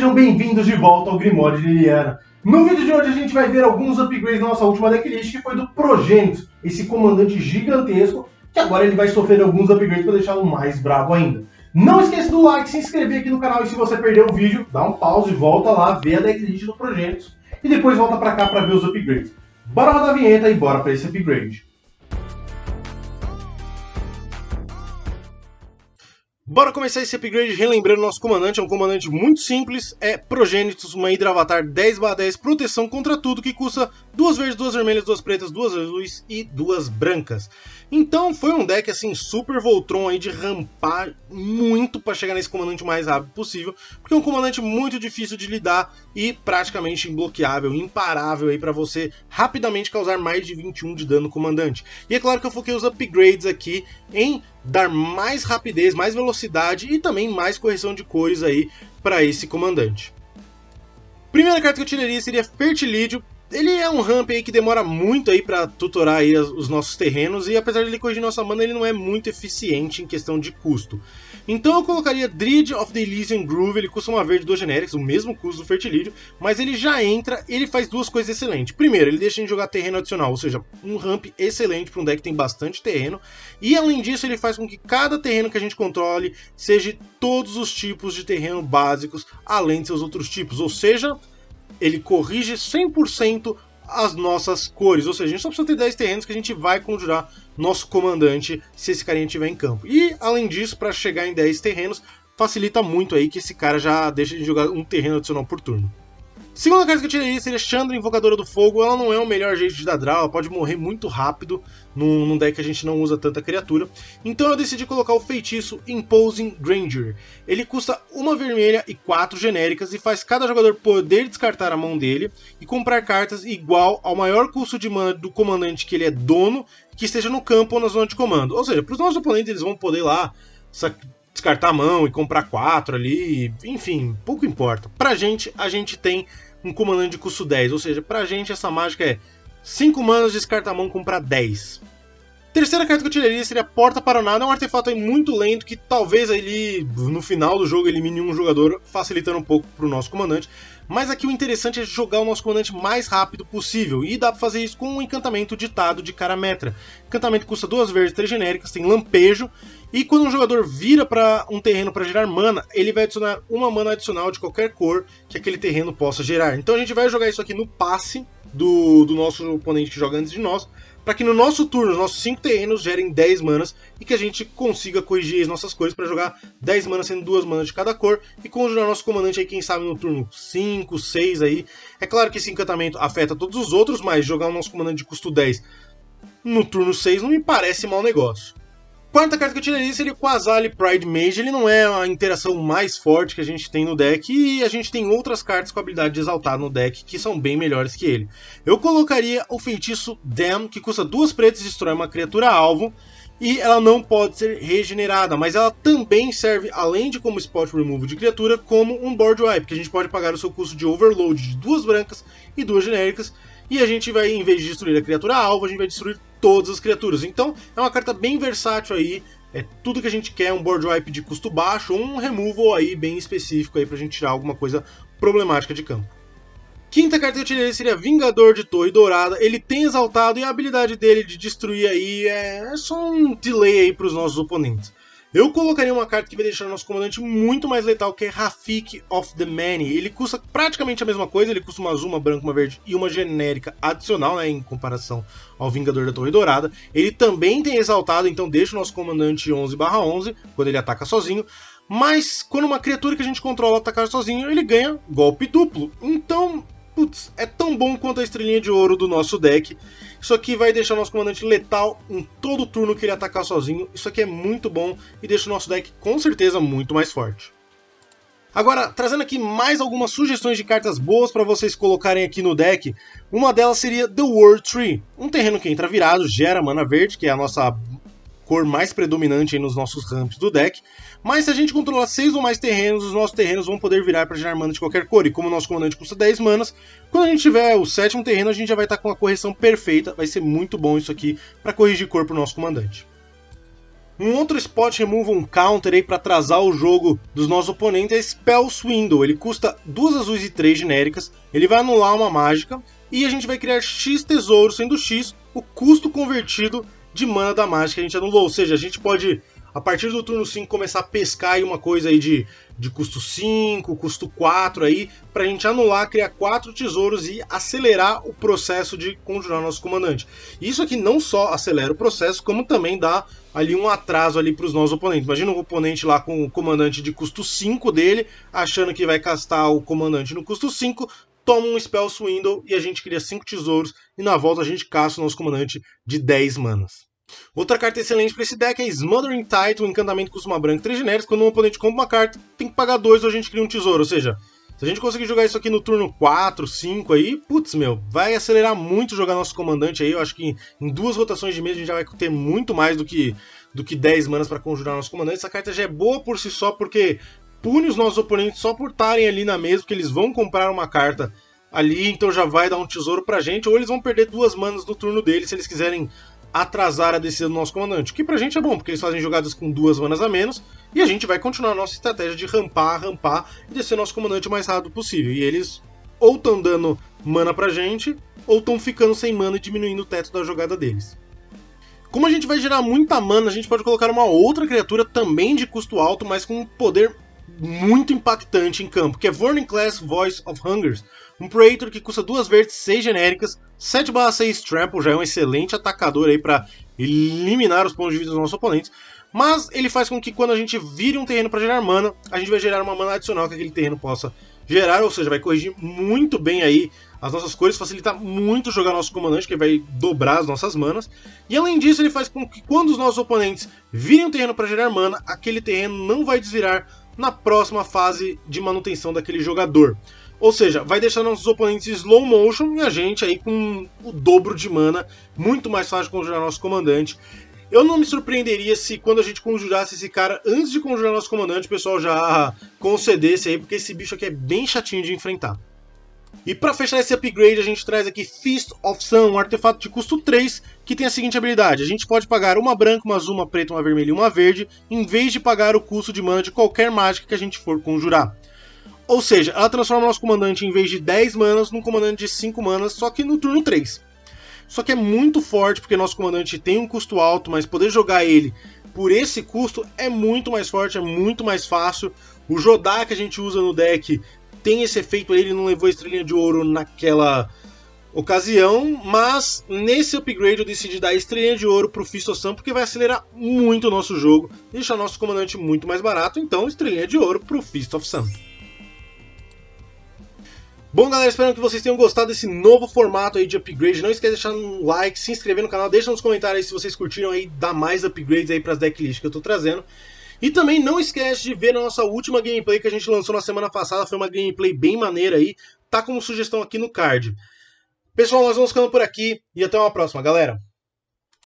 sejam bem-vindos de volta ao Grimório de Liliana. No vídeo de hoje a gente vai ver alguns upgrades na nossa última decklist, que foi do Progenitus, esse comandante gigantesco, que agora ele vai sofrer alguns upgrades para deixá-lo mais bravo ainda. Não esqueça do like, se inscrever aqui no canal e se você perdeu o vídeo, dá um pause, volta lá, vê a decklist do Progenitus e depois volta para cá para ver os upgrades. Bora rodar a vinheta e bora para esse upgrade. Bora começar esse upgrade relembrando nosso comandante, é um comandante muito simples, é Progenitus, uma Hydra Avatar 10/10, proteção contra tudo, que custa duas verdes, duas vermelhas, duas pretas, duas azuis e duas brancas. Então foi um deck assim super Voltron aí de rampar muito para chegar nesse comandante o mais rápido possível, porque é um comandante muito difícil de lidar e praticamente imbloqueável, imparável aí para você rapidamente causar mais de 21 de dano no comandante. E é claro que eu foquei os upgrades aqui em dar mais rapidez, mais velocidade e também mais correção de cores aí para esse comandante. Primeira carta que eu tiraria seria Fertilídio, ele é um ramp aí que demora muito aí para tutorar aí os nossos terrenos e apesar de ele corrigir nossa mana, ele não é muito eficiente em questão de custo. Então eu colocaria Dredge of the Elysian Groove, ele custa uma verde, duas genéricas, o mesmo custo do Fertilídio, mas ele já entra, ele faz duas coisas excelentes. Primeiro, ele deixa a gente jogar terreno adicional, ou seja, um ramp excelente para um deck que tem bastante terreno, e além disso ele faz com que cada terreno que a gente controle seja todos os tipos de terreno básicos, além de seus outros tipos, ou seja, ele corrige 100% as nossas cores, ou seja, a gente só precisa ter 10 terrenos que a gente vai conjurar nosso comandante se esse carinha estiver em campo. E além disso, para chegar em 10 terrenos, facilita muito aí que esse cara já deixa de jogar um terreno adicional por turno. Segunda carta que eu tirei seria Chandra, Invocadora do Fogo. Ela não é o melhor jeito de dar draw, ela pode morrer muito rápido num, num, deck que a gente não usa tanta criatura. Então eu decidi colocar o feitiço Imposing Granger. Ele custa uma vermelha e quatro genéricas e faz cada jogador poder descartar a mão dele e comprar cartas igual ao maior custo de mana do comandante que ele é dono, que esteja no campo ou na zona de comando. Ou seja, para os nossos oponentes eles vão poder lá descartar a mão e comprar quatro ali, enfim, pouco importa. Pra gente, a gente tem um comandante de custo 10. Ou seja, pra gente essa mágica é 5 manas, descarta a mão, comprar 10. Terceira carta que eu tiraria seria Porta para Nada, é um artefato muito lento que talvez ele no final do jogo elimine um jogador, facilitando um pouco para o nosso comandante. Mas aqui o interessante é jogar o nosso comandante mais rápido possível, e dá para fazer isso com um encantamento ditado de Carametra. Encantamento custa duas verdes, três genéricas, tem lampejo, e quando um jogador vira para um terreno para gerar mana, ele vai adicionar uma mana adicional de qualquer cor que aquele terreno possa gerar. Então a gente vai jogar isso aqui no passe do, do nosso oponente que joga antes de nós, para que no nosso turno, os nossos 5 terrenos gerem 10 manas e que a gente consiga corrigir as nossas cores para jogar 10 manas sendo 2 manas de cada cor e conjurar nosso comandante aí, quem sabe, no turno 5, 6 aí. É claro que esse encantamento afeta todos os outros, mas jogar o nosso comandante de custo 10 no turno 6 não me parece mau negócio. Quarta carta que eu tiraria seria o Quasali Pride Mage. Ele não é a interação mais forte que a gente tem no deck e a gente tem outras cartas com habilidade de exaltar no deck que são bem melhores que ele. Eu colocaria o feitiço Dam, que custa duas pretas e destrói uma criatura alvo e ela não pode ser regenerada, mas ela também serve, além de como spot remove de criatura, como um board wipe, que a gente pode pagar o seu custo de overload de duas brancas e duas genéricas, e a gente vai, em vez de destruir a criatura alvo, a gente vai destruir todas as criaturas. Então é uma carta bem versátil aí, é tudo que a gente quer, um board wipe de custo baixo, um removal aí bem específico aí pra gente tirar alguma coisa problemática de campo. Quinta carta que eu tirei seria Vingador de Torre Dourada. Ele tem exaltado e a habilidade dele de destruir aí é, é só um delay aí pros nossos oponentes. Eu colocaria uma carta que vai deixar o nosso comandante muito mais letal, que é Rafik of the Many. Ele custa praticamente a mesma coisa, ele custa uma azul, uma branca, uma verde e uma genérica adicional, né, em comparação ao Vingador da Torre Dourada. Ele também tem exaltado, então deixa o nosso comandante 11 11, quando ele ataca sozinho. Mas quando uma criatura que a gente controla atacar sozinho, ele ganha golpe duplo. Então putz, é tão bom quanto a estrelinha de ouro do nosso deck. Isso aqui vai deixar o nosso comandante letal em todo turno que ele atacar sozinho. Isso aqui é muito bom e deixa o nosso deck com certeza muito mais forte. Agora, trazendo aqui mais algumas sugestões de cartas boas para vocês colocarem aqui no deck, uma delas seria The World Tree, um terreno que entra virado, gera mana verde, que é a nossa cor mais predominante nos nossos ramps do deck. Mas se a gente controlar 6 ou mais terrenos, os nossos terrenos vão poder virar para gerar mana de qualquer cor. E como o nosso comandante custa 10 manas, quando a gente tiver o sétimo terreno, a gente já vai estar tá com a correção perfeita. Vai ser muito bom isso aqui para corrigir cor para o nosso comandante. Um outro spot remove um counter aí para atrasar o jogo dos nossos oponentes é Spell Swindle. Ele custa duas azuis e três genéricas. Ele vai anular uma mágica e a gente vai criar X tesouros, sendo X o custo convertido de mana da mágica que a gente anulou. Ou seja, a gente pode a partir do turno 5 começar a pescar aí uma coisa aí de, de custo 5, custo 4 aí, pra gente anular, criar 4 tesouros e acelerar o processo de conjurar nosso comandante. Isso aqui não só acelera o processo, como também dá ali um atraso ali para os nossos oponentes. Imagina um oponente lá com o comandante de custo 5 dele, achando que vai castar o comandante no custo 5, toma um Spell Swindle e a gente cria 5 tesouros e na volta a gente caça o nosso comandante de 10 manas. Outra carta excelente para esse deck é Smothering Title, um encantamento custa uma branca 3 genéricos. Quando um oponente compra uma carta, tem que pagar 2 ou a gente cria um tesouro. Ou seja, se a gente conseguir jogar isso aqui no turno 4, 5 aí, putz, meu, vai acelerar muito jogar nosso comandante aí. Eu acho que em duas rotações de mês a gente já vai ter muito mais do que, do que 10 manas para conjurar nosso comandante. Essa carta já é boa por si só, porque pune os nossos oponentes só por estarem ali na mesa, porque eles vão comprar uma carta ali, então já vai dar um tesouro pra gente, ou eles vão perder duas manas no turno deles se eles quiserem atrasar a descida do nosso comandante. O que pra gente é bom, porque eles fazem jogadas com duas manas a menos e a gente vai continuar a nossa estratégia de rampar, rampar e descer nosso comandante o mais rápido possível. E eles ou estão dando mana pra gente, ou estão ficando sem mana e diminuindo o teto da jogada deles. Como a gente vai gerar muita mana, a gente pode colocar uma outra criatura também de custo alto, mas com um poder muito impactante em campo, que é Burning Class Voice of Hungers, um Praetor que custa duas verdes, 6 genéricas, 7/6 Trample, já é um excelente atacador aí para eliminar os pontos de vida dos nossos oponentes, mas ele faz com que quando a gente vire um terreno para gerar mana, a gente vai gerar uma mana adicional que aquele terreno possa gerar, ou seja, vai corrigir muito bem aí as nossas cores, facilita muito jogar nosso comandante, que vai dobrar as nossas manas. E além disso, ele faz com que quando os nossos oponentes virem um terreno para gerar mana, aquele terreno não vai desvirar na próxima fase de manutenção daquele jogador. Ou seja, vai deixar nossos oponentes slow motion e a gente aí com o dobro de mana, muito mais fácil conjurar nosso comandante. Eu não me surpreenderia se quando a gente conjurasse esse cara antes de conjurar nosso comandante, o pessoal já concedesse aí, porque esse bicho aqui é bem chatinho de enfrentar. E para fechar esse upgrade, a gente traz aqui Fist of Sun, um artefato de custo 3, que tem a seguinte habilidade: a gente pode pagar uma branca, uma azul, uma preta, uma vermelha e uma verde, em vez de pagar o custo de mana de qualquer mágica que a gente for conjurar. Ou seja, ela transforma nosso comandante em vez de 10 manas num comandante de 5 manas, só que no turno 3. Só que é muito forte porque nosso comandante tem um custo alto, mas poder jogar ele por esse custo é muito mais forte, é muito mais fácil. O Jodá que a gente usa no deck tem esse efeito, ele não levou a estrelinha de ouro naquela ocasião, mas nesse upgrade eu decidi dar a estrelinha de ouro pro Fistosan porque vai acelerar muito o nosso jogo, deixar nosso comandante muito mais barato, então estrelinha de ouro pro Fist of Sun. Bom, galera, espero que vocês tenham gostado desse novo formato aí de upgrade. Não esqueça de deixar um like, se inscrever no canal, deixa nos comentários aí se vocês curtiram aí dar mais upgrades aí para as decklists que eu tô trazendo. E também não esquece de ver a nossa última gameplay que a gente lançou na semana passada, foi uma gameplay bem maneira aí, tá como sugestão aqui no card. Pessoal, nós vamos ficando por aqui e até uma próxima, galera.